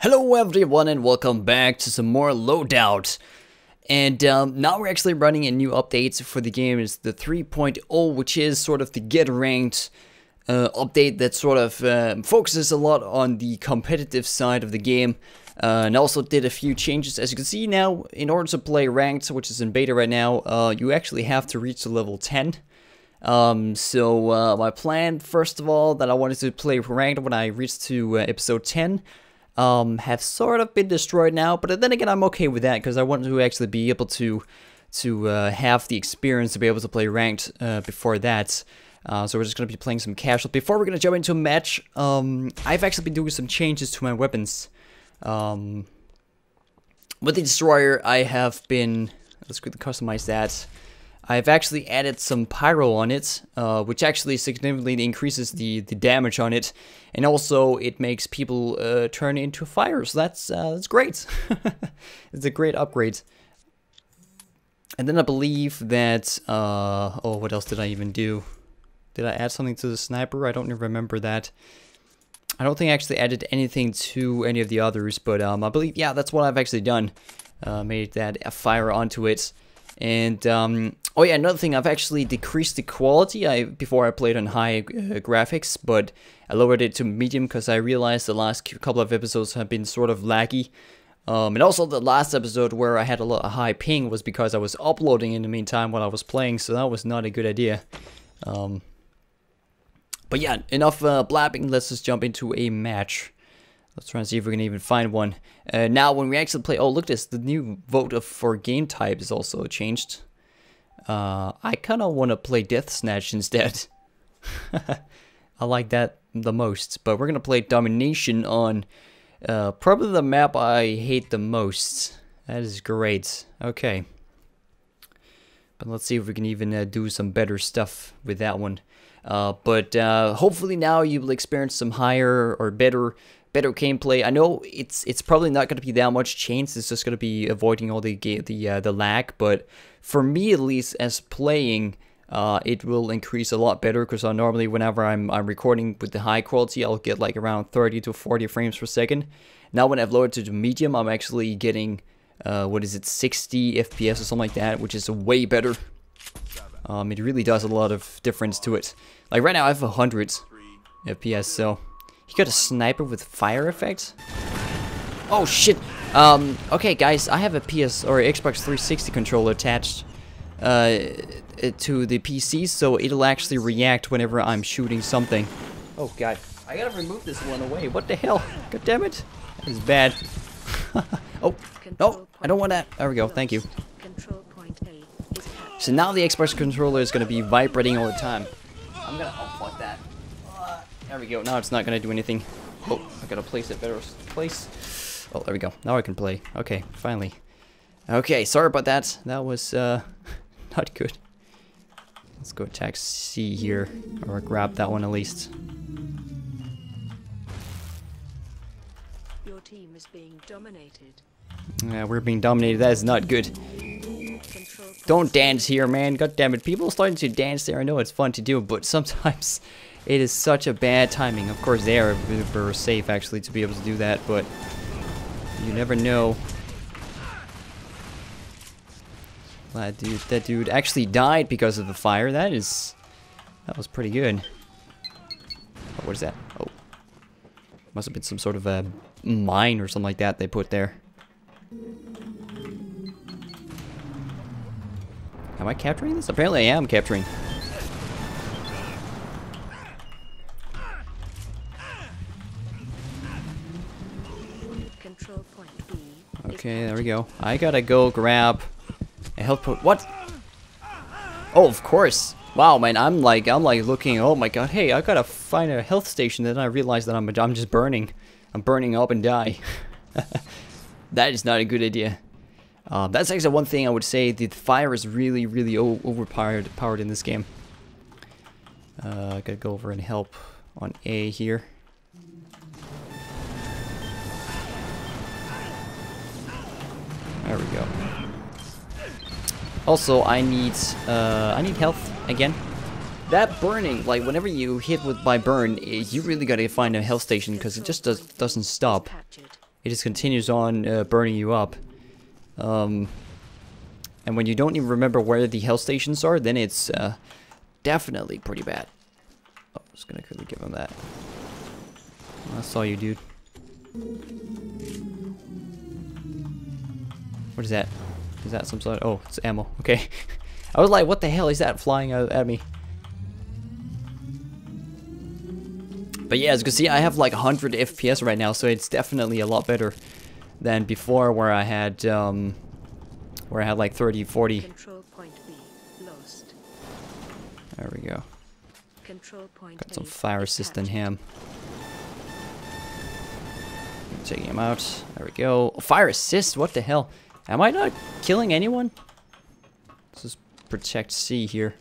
Hello everyone and welcome back to some more loadout. And um, now we're actually running a new update for the game. It's the 3.0 which is sort of the get ranked uh, update that sort of uh, focuses a lot on the competitive side of the game. Uh, and also did a few changes. As you can see now, in order to play ranked, which is in beta right now, uh, you actually have to reach the level 10. Um, so uh, my plan, first of all, that I wanted to play ranked when I reached to uh, episode 10 um, have sort of been destroyed now. But then again, I'm okay with that because I want to actually be able to to uh, have the experience to be able to play ranked uh, before that. Uh, so we're just going to be playing some casual. Before we're going to jump into a match, um, I've actually been doing some changes to my weapons. Um, with the Destroyer, I have been... Let's quickly customize that. I've actually added some pyro on it, uh, which actually significantly increases the, the damage on it, and also it makes people uh, turn into fire, so that's, uh, that's great. it's a great upgrade. And then I believe that, uh, oh, what else did I even do? Did I add something to the sniper? I don't remember that. I don't think I actually added anything to any of the others, but um, I believe, yeah, that's what I've actually done. Uh, made that fire onto it. And um, oh yeah, another thing, I've actually decreased the quality. I before I played on high uh, graphics, but I lowered it to medium because I realized the last couple of episodes have been sort of laggy. Um, and also the last episode where I had a, lot, a high ping was because I was uploading in the meantime while I was playing, so that was not a good idea. Um, but yeah, enough uh, blabbing. Let's just jump into a match. Let's try and see if we can even find one. Uh, now, when we actually play... Oh, look this. The new vote of, for game type is also changed. Uh, I kind of want to play Death Snatch instead. I like that the most. But we're going to play Domination on uh, probably the map I hate the most. That is great. Okay. But let's see if we can even uh, do some better stuff with that one. Uh, but uh, hopefully now you will experience some higher or better better gameplay. I know it's it's probably not going to be that much change. It's just going to be avoiding all the the uh, the lag. But for me at least, as playing, uh, it will increase a lot better because uh, normally whenever I'm I'm recording with the high quality, I'll get like around 30 to 40 frames per second. Now when I've lowered to the medium, I'm actually getting uh, what is it 60 FPS or something like that, which is way better. Um, it really does a lot of difference to it. Like right now I have 100 FPS, so he got a sniper with fire effects. Oh shit. Um, okay guys, I have a PS or Xbox 360 controller attached uh, to the PC, so it'll actually react whenever I'm shooting something. Oh god. I gotta remove this one away. What the hell? God damn it. That is bad. oh, no, I don't want that. There we go, thank you. So now the Xbox controller is gonna be vibrating all the time. I'm gonna that. There we go. Now it's not gonna do anything. Oh, I gotta place it better place. Oh, there we go. Now I can play. Okay, finally. Okay, sorry about that. That was uh, not good. Let's go attack C here, or grab that one at least. Your team is being dominated. Yeah, we're being dominated. That is not good. Don't dance here, man. God damn it. People starting to dance there. I know it's fun to do, but sometimes it is such a bad timing. Of course, they are very safe, actually, to be able to do that, but you never know. That dude, that dude actually died because of the fire. That is... That was pretty good. Oh, what is that? Oh. Must have been some sort of a mine or something like that they put there. Am I capturing this? Apparently I am capturing. Okay, there we go. I gotta go grab a health. What? Oh, of course. Wow, man, I'm like, I'm like looking, oh my god, hey, I gotta find a health station, then I realize that I'm, I'm just burning. I'm burning up and die. that is not a good idea. Uh, that's actually one thing I would say. The fire is really, really overpowered powered in this game. Uh, gotta go over and help on A here. There we go. Also, I need uh, I need health again. That burning, like whenever you hit with by burn, you really gotta find a health station because it just does, doesn't stop. it just continues on uh, burning you up. Um, and when you don't even remember where the health stations are, then it's uh, definitely pretty bad. Oh, I was gonna quickly give him that. I saw you, dude. What is that? Is that some sort of... Oh, it's ammo. Okay. I was like, what the hell is that flying at me? But yeah, as you can see, I have like 100 FPS right now, so it's definitely a lot better than before where I had, um, where I had like 30, 40. Control point B lost. There we go. Control point Got some fire is assist in him. Taking him out. There we go. Fire assist? What the hell? Am I not killing anyone? Let's just protect C here.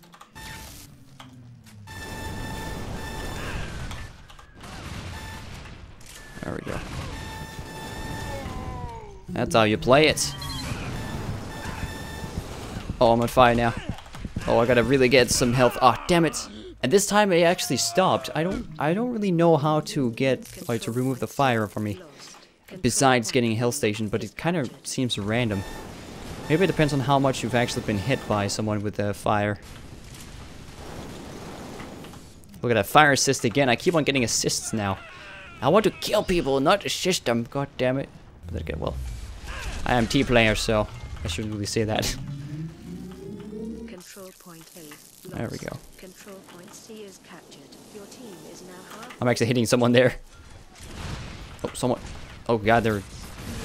There we go. That's how you play it. Oh, I'm on fire now. Oh, I gotta really get some health. Ah, damn it. And this time it actually stopped. I don't I don't really know how to get like to remove the fire from me. Besides getting a health station, but it kind of seems random. Maybe it depends on how much you've actually been hit by someone with the fire. Look at that fire assist again. I keep on getting assists now. I want to kill people, not assist them. God damn it. But again, well, I am T player, so I shouldn't really say that. Control point A lost. There we go. Control point C is captured. Your team is now. I'm actually hitting someone there. Oh, someone. Oh god, they're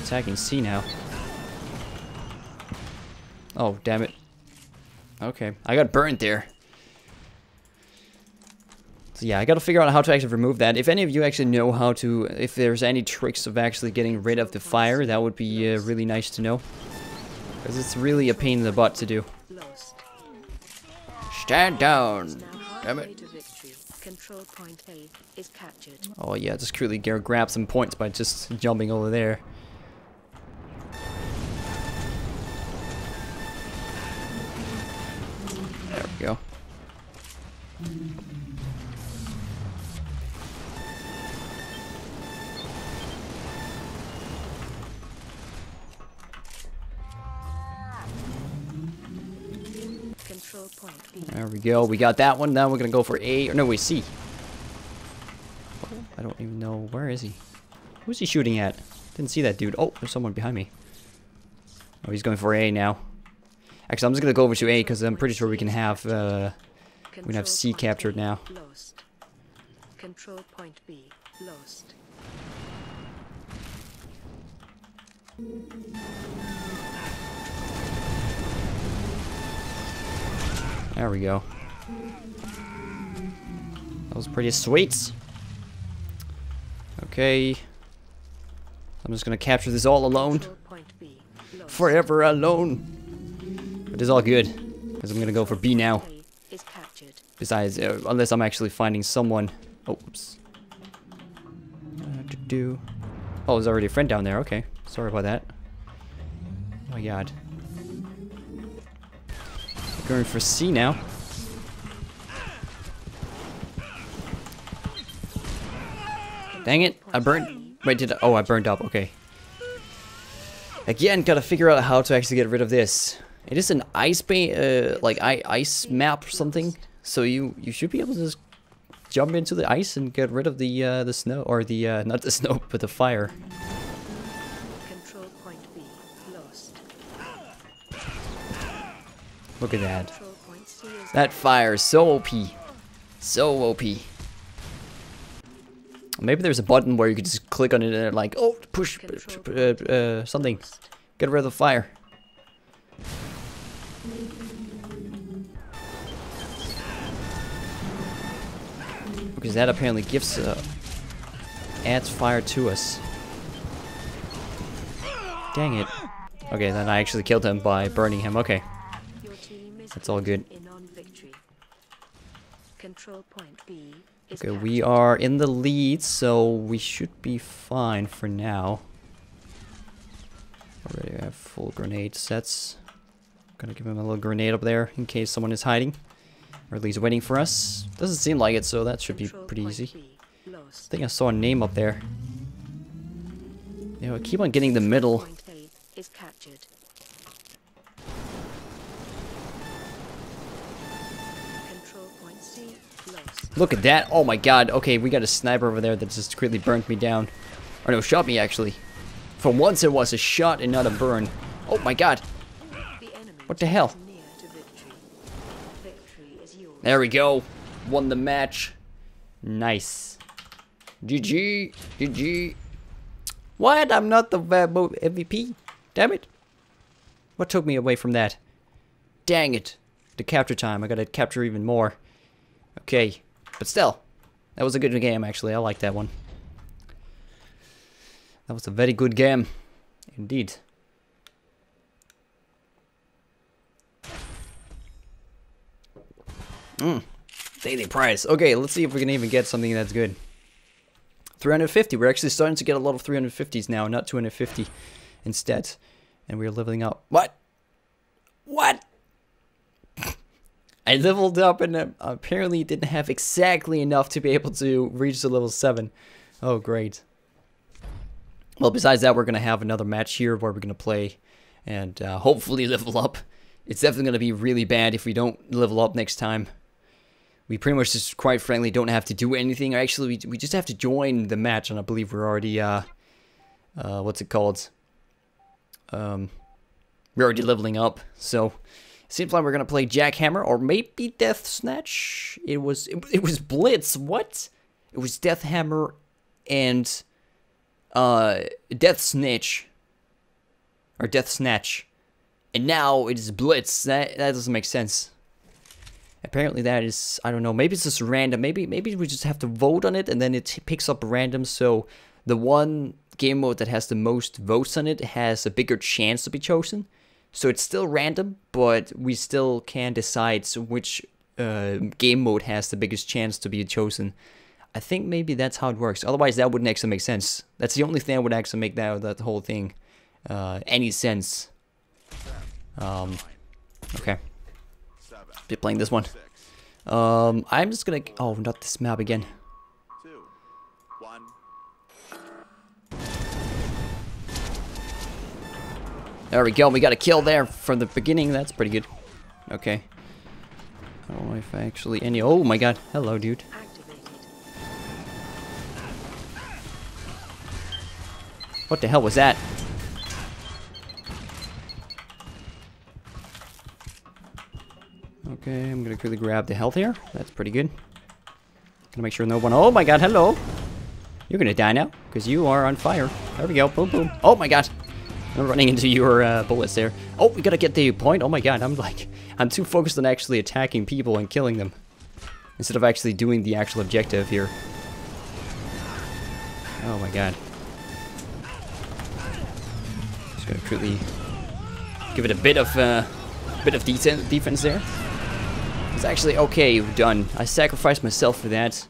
attacking C now. Oh, damn it. Okay, I got burned there. So yeah, I gotta figure out how to actually remove that. If any of you actually know how to, if there's any tricks of actually getting rid of the fire, that would be uh, really nice to know. Because it's really a pain in the butt to do. Stand down! Damn it. Control point A is captured. Oh yeah, just quickly grab some points by just jumping over there. There we go. There we go. We got that one. Now we're gonna go for A. Or no, wait, C. I don't even know. Where is he? Who's he shooting at? Didn't see that dude. Oh, there's someone behind me. Oh, he's going for A now. Actually, I'm just gonna go over to A because I'm pretty sure we can have. Uh, we can have C captured now. Control point B lost. There we go. That was pretty sweet. Okay. I'm just gonna capture this all alone. Forever alone. But it's all good. Because I'm gonna go for B now. Besides, uh, unless I'm actually finding someone. Oh, oops. Do. Oh, there's already a friend down there. Okay. Sorry about that. Oh my god. Going for C now. Dang it, I burned. Wait, did I? Oh, I burned up. Okay. Again, gotta figure out how to actually get rid of this. It is an ice ba uh, like I ice map or something. So you you should be able to just jump into the ice and get rid of the uh, the snow or the uh, not the snow but the fire. Look at that. Control point C is That fire is so OP. So OP. Maybe there's a button where you could just click on it and like, oh, push uh, uh, uh, something. Get rid of the fire. Because that apparently gives, uh, adds fire to us. Dang it. Okay, then I actually killed him by burning him. Okay. That's all good. in on victory. Control point B is Okay, we are in the lead, so we should be fine for now. Already have full grenade sets. Gonna give him a little grenade up there in case someone is hiding. Or at least waiting for us. Doesn't seem like it, so that should be pretty easy. I think I saw a name up there. You know, keep on getting the middle. Is captured. Look at that. Oh my god. Okay, we got a sniper over there that just quickly burnt me down. Or no, shot me actually. For once it was a shot and not a burn. Oh my god. What the hell? There we go. Won the match. Nice. GG. GG. What? I'm not the MVP? Damn it. What took me away from that? Dang it. The capture time. I gotta capture even more. Okay. But still. That was a good game, actually. I like that one. That was a very good game. Indeed. Hmm, daily price. Okay, let's see if we can even get something that's good. 350. We're actually starting to get a lot of 350s now, not 250 instead. And we're leveling up. What? What? I leveled up and uh, apparently didn't have exactly enough to be able to reach the level 7. Oh, great. Well, besides that, we're going to have another match here where we're going to play and uh, hopefully level up. It's definitely going to be really bad if we don't level up next time we pretty much just quite frankly don't have to do anything. Actually, we, we just have to join the match, and I believe we're already uh, uh, what's it called? Um, we're already leveling up. So seems like we're gonna play Jackhammer or maybe Death Snatch. It was it, it was Blitz. What? It was Death Hammer and uh Death Snitch or Death Snatch, and now it is Blitz. That that doesn't make sense. Apparently that is I don't know. Maybe it's just random. Maybe maybe we just have to vote on it and then it picks up random. So the one game mode that has the most votes on it has a bigger chance to be chosen. So it's still random, but we still can decide which uh, game mode has the biggest chance to be chosen. I think maybe that's how it works. Otherwise, that wouldn't actually make sense. That's the only thing that would actually make that that whole thing uh, any sense. Um, okay be playing this one. Um, I'm just gonna. Oh, not this map again. There we go. We got a kill there from the beginning. That's pretty good. Okay. Know if I actually any. Oh my god. Hello, dude. What the hell was that? Okay, I'm gonna quickly grab the health here. That's pretty good. Gonna make sure no one. Oh my god, hello! You're gonna die now, because you are on fire. There we go, boom, boom. Oh my god! I'm running into your uh, bullets there. Oh, we gotta get the point. Oh my god, I'm like, I'm too focused on actually attacking people and killing them. Instead of actually doing the actual objective here. Oh my god. Just gonna quickly give it a bit of uh, bit of decent defense there. It's actually okay, done. I sacrificed myself for that,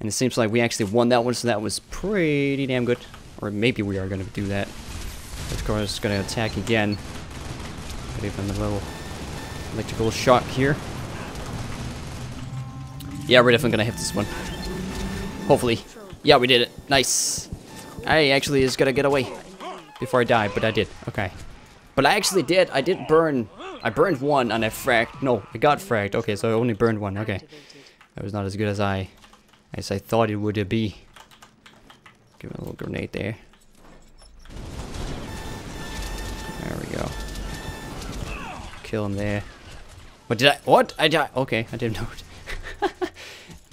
and it seems like we actually won that one, so that was pretty damn good. Or maybe we are gonna do that. Course, gonna attack again. Give him a little electrical shock here. Yeah, we're definitely gonna hit this one. Hopefully. Yeah, we did it. Nice. I actually is going to get away before I die, but I did. Okay. But I actually did. I did burn. I burned one and I fragged. No, I got fragged. Okay, so I only burned one. Okay. That was not as good as I as I thought it would be. Give it a little grenade. There Kill him there. What did I? What? I died. Okay, I didn't know.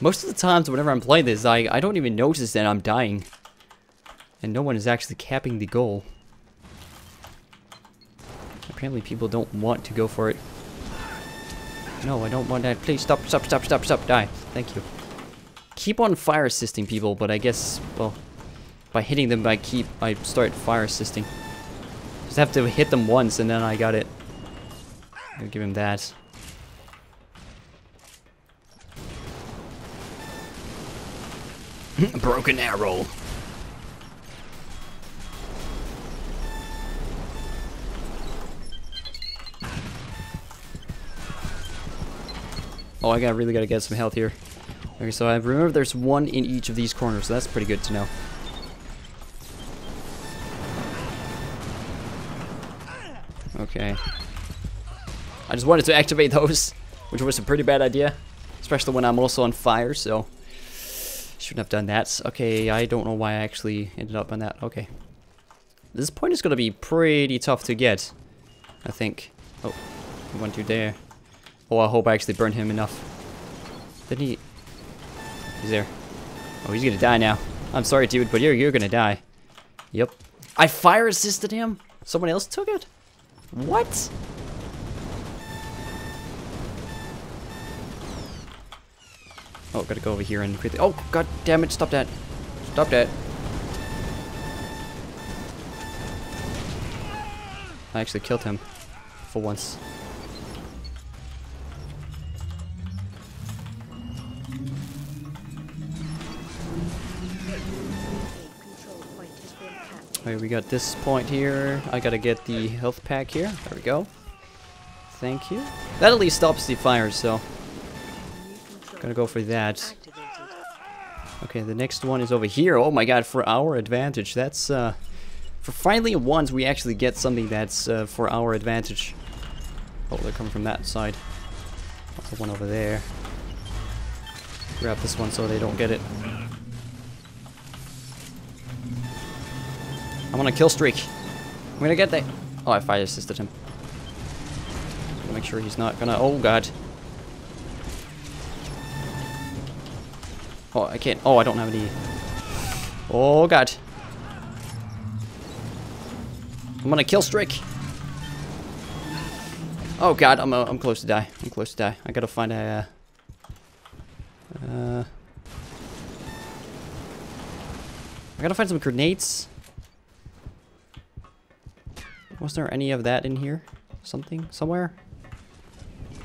Most of the times, whenever I'm playing this, I I don't even notice that I'm dying, and no one is actually capping the goal. Apparently, people don't want to go for it. No, I don't want that. Please stop, stop, stop, stop, stop. Die. Thank you. Keep on fire assisting people, but I guess, well, by hitting them, I keep, I start fire assisting. Just have to hit them once, and then I got it. I'll give him that. Broken arrow. Oh, I gotta really gotta get some health here. Okay, so I remember there's one in each of these corners, so that's pretty good to know. Okay. I just wanted to activate those, which was a pretty bad idea. Especially when I'm also on fire, so... Shouldn't have done that. Okay, I don't know why I actually ended up on that. Okay. This point is gonna be pretty tough to get. I think. Oh, he went through there. Oh, I hope I actually burned him enough. Didn't he... He's there. Oh, he's gonna die now. I'm sorry, dude, but you're, you're gonna die. Yep. I fire assisted him? Someone else took it? What? Oh, gotta go over here and quickly. Oh, god damn it! Stop that! Stop that! I actually killed him for once. Okay, we got this point here. I gotta get the health pack here. There we go. Thank you. That at least stops the fire, so gonna go for that. Okay, the next one is over here. Oh my god, for our advantage. That's, uh... For finally once we actually get something that's uh, for our advantage. Oh, they're coming from that side. Also one over there. Grab this one so they don't get it. I'm on a kill streak. I'm gonna get that. Oh, I fire assisted him. Make sure he's not gonna. Oh god. Oh, I can't. Oh, I don't have any. Oh god. I'm gonna kill streak. Oh god, I'm uh, I'm close to die. I'm close to die. I gotta find a. Uh, uh, I gotta find some grenades. Was there any of that in here? Something somewhere?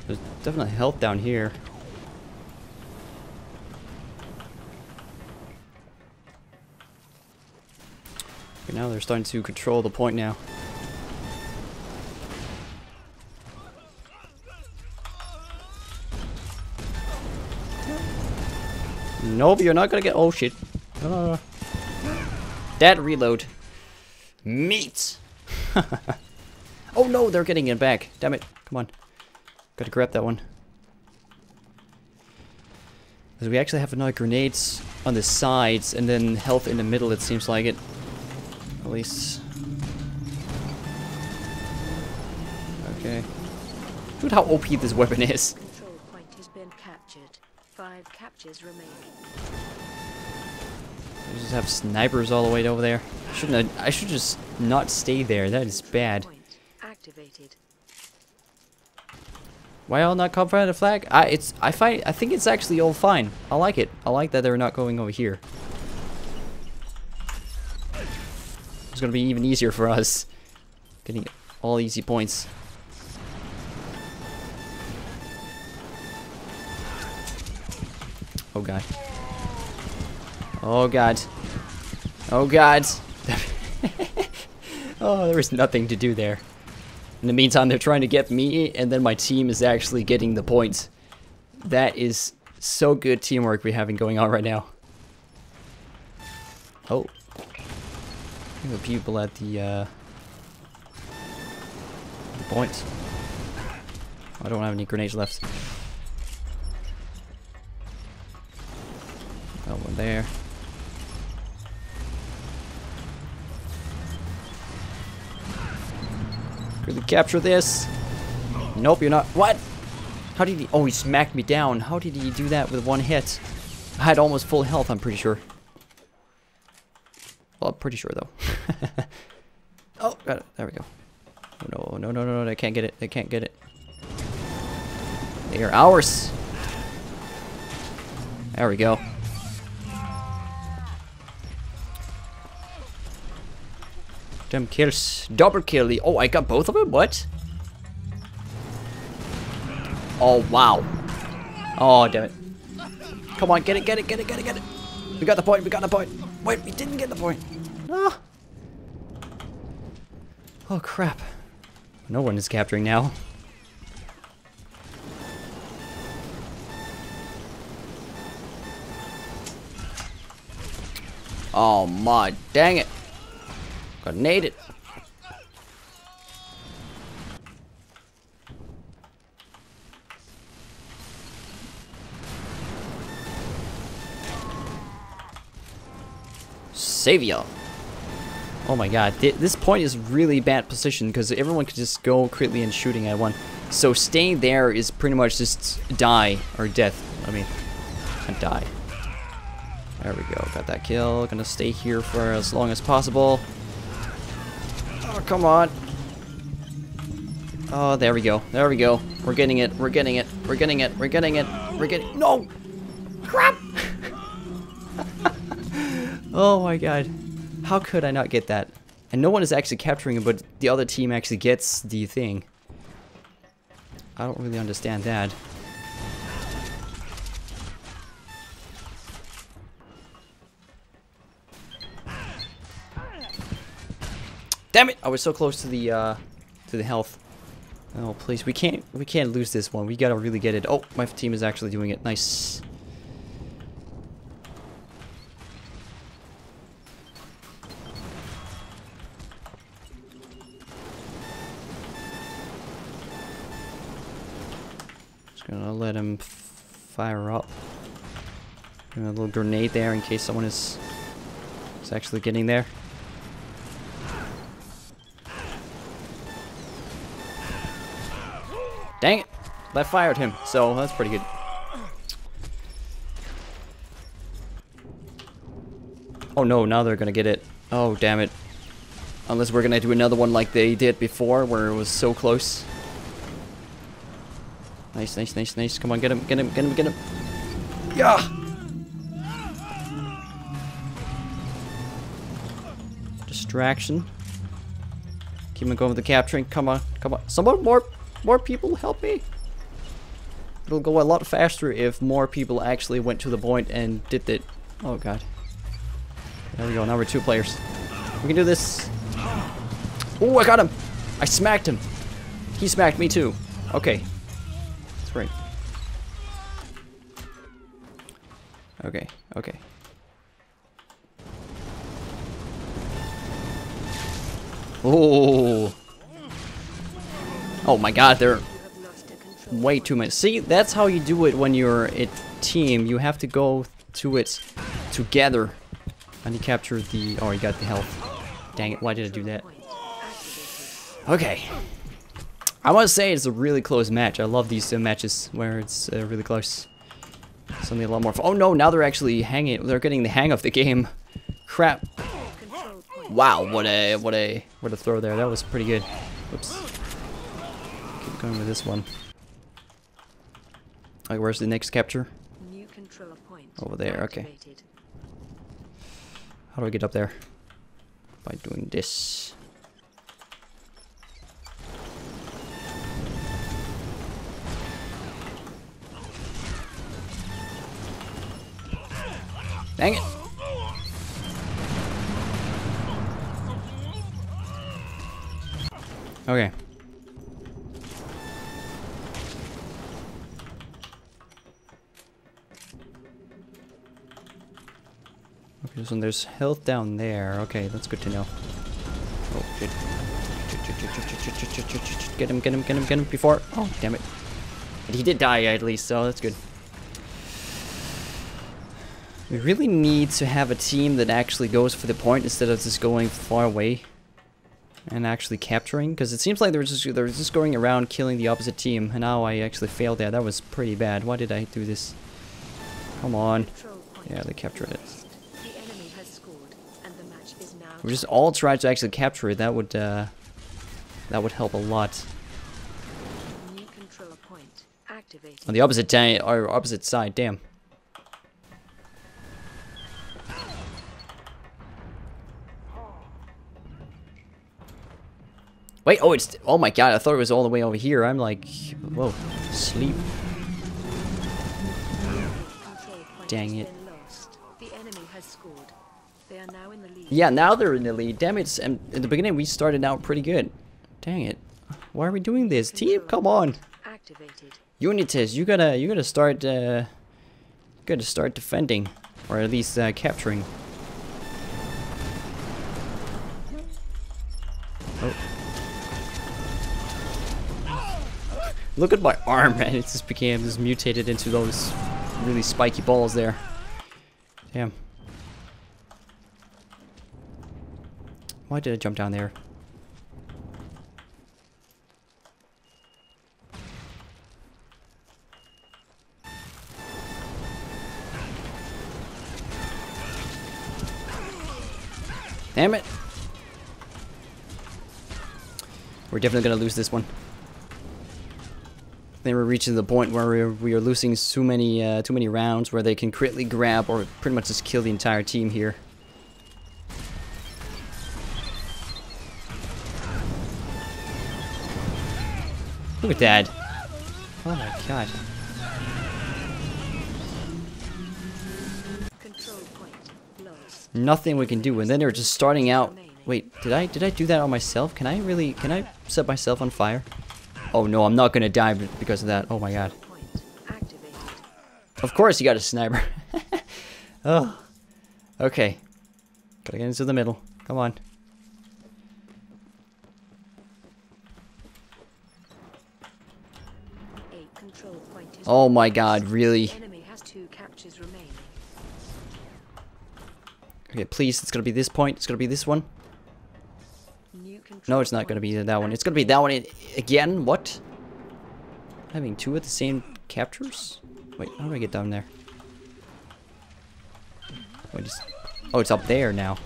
There's definitely health down here. Okay, now they're starting to control the point now. Nope, you're not gonna get. Oh shit. No. That reload. Meat! oh no, they're getting it back. Damn it. Come on. Gotta grab that one. Because we actually have enough grenades on the sides and then health in the middle, it seems like it. Least. Okay. Dude, how OP this weapon is. Control point has been captured. Five captures remain. We just have snipers all the way over there. Shouldn't I, I should just not stay there. That is bad. Activated. Why all not cover the flag? I it's I find I think it's actually all fine. I like it. I like that they're not going over here. It's gonna be even easier for us. Getting all easy points. Oh god. Oh god. Oh god. oh, there was nothing to do there. In the meantime, they're trying to get me, and then my team is actually getting the points. That is so good teamwork we're having going on right now. Oh. The people at the, uh... The point. I don't have any grenades left. Got one there. we capture this. Nope, you're not. What? How did he? Oh, he smacked me down. How did he do that with one hit? I had almost full health, I'm pretty sure. Well, I'm pretty sure, though. oh, got it. There we go. No, no, no, no, no. They can't get it. They can't get it. They are ours. There we go. Damn kills. Double kill. Oh, I got both of them? What? Oh, wow. Oh, damn it. Come on, get it, get it, get it, get it, get it. We got the point, we got the point. Wait, we didn't get the point. Ah. Oh crap. No one is capturing now. Oh my dang it. Save y'all. Oh my god, Th this point is really bad position because everyone could just go quickly and shooting at one. So staying there is pretty much just die or death. I mean, die. There we go, got that kill. Gonna stay here for as long as possible. Oh, come on. Oh, there we go. There we go. We're getting it. We're getting it. We're getting it. We're getting it. We're getting. No! Crap! oh my god. How could I not get that? And no one is actually capturing it, but the other team actually gets the thing. I don't really understand that. Damn it! I was so close to the uh, to the health. Oh please, we can't we can't lose this one. We gotta really get it. Oh, my team is actually doing it. Nice. Gonna let him fire up. a little grenade there in case someone is is actually getting there. Dang it! That fired him, so that's pretty good. Oh no, now they're gonna get it. Oh, damn it. Unless we're gonna do another one like they did before, where it was so close. Nice, nice, nice, nice. Come on, get him, get him, get him, get him. Yeah! Distraction. Keep on going with the capturing. Come on, come on. Someone more more people help me? It'll go a lot faster if more people actually went to the point and did it. Oh god. There we go, now we're two players. We can do this. Oh, I got him! I smacked him. He smacked me too. Okay. That's right. Okay, okay. Oh. Oh my god, they're way too many. See, that's how you do it when you're a team. You have to go to it together. And you capture the... Oh, you got the health. Dang it, why did I do that? Okay. I want to say it's a really close match. I love these uh, matches where it's uh, really close. Something a lot more Oh no, now they're actually hanging. They're getting the hang of the game. Crap. Wow, what a what a what a throw there. That was pretty good. Oops Keep going with this one. Like, where's the next capture? Over there, okay. How do I get up there? By doing this. Dang it! Okay. Okay, so there's health down there. Okay, that's good to know. Oh, shit. Get him, get him, get him, get him before. Oh, damn it. But he did die at least, so that's good. We really need to have a team that actually goes for the point instead of just going far away and actually capturing. Because it seems like they're just they're just going around killing the opposite team, and now I actually failed there. That was pretty bad. Why did I do this? Come on. Yeah, they captured it we just all try to actually capture it, that would uh, that would help a lot. On the opposite or opposite side, damn. Wait, oh, it's, oh my god, I thought it was all the way over here. I'm like, whoa, sleep. Dang it. Yeah, now they're in the lead. Damn it. And in the beginning, we started out pretty good. Dang it. Why are we doing this? Team, come on. Unitas, you gotta, you gotta start, uh, gotta start defending. Or at least, uh, capturing. Look at my arm, man. It just became, just mutated into those really spiky balls there. Damn. Why did I jump down there? Damn it! We're definitely gonna lose this one. Then we're reaching the point where we're, we are losing too many uh, too many rounds where they can critically grab or pretty much just kill the entire team here. Look at that. Oh my god. Nothing we can do and then they're just starting out. Wait, did I did I do that on myself? Can I really can I set myself on fire? Oh no, I'm not gonna die because of that. Oh my god. Of course you got a sniper. oh. Okay. Gotta get into the middle. Come on. Oh my god, really? Okay, please, it's gonna be this point. It's gonna be this one. No, it's not gonna be that one. It's gonna be that one again. What? Having two at the same captures? Wait, how do I get down there? Wait, it's, oh, it's up there now.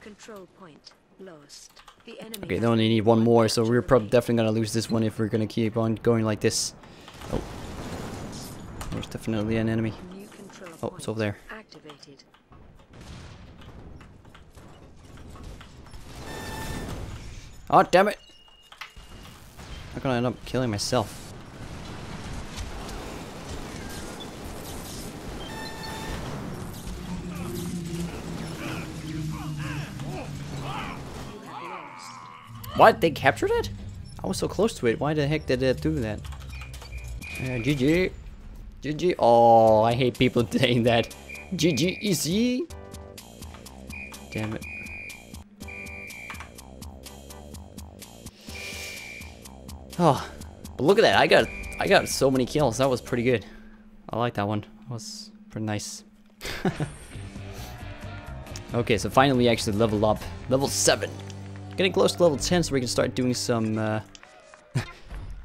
Control point lost. Okay, they only need one more, so we're probably definitely gonna lose this one if we're gonna keep on going like this. Oh, there's definitely an enemy. Oh, it's over there. activated. Oh, damn it! I'm gonna end up killing myself. What? They captured it? I was so close to it. Why the heck did they do that? Uh, GG. GG. Oh, I hate people saying that. GG easy. Damn it. Oh, but look at that! I got I got so many kills. That was pretty good. I like that one. That was pretty nice. okay, so finally we actually level up. Level seven. Getting close to level ten, so we can start doing some. Uh,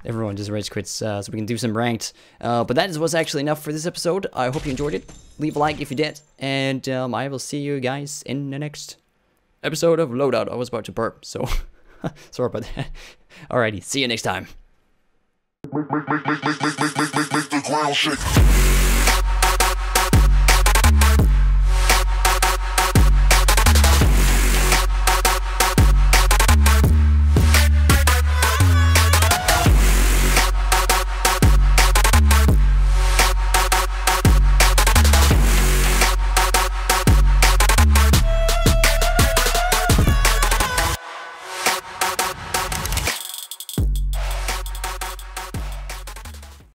everyone just rage quits, uh, so we can do some ranked. Uh, but that was actually enough for this episode. I hope you enjoyed it. Leave a like if you did, and um, I will see you guys in the next episode of Loadout. I was about to burp, so sorry about that. Alrighty, see you next time.